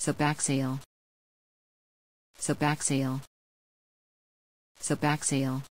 Subaxial. Subaxial. Subaxial.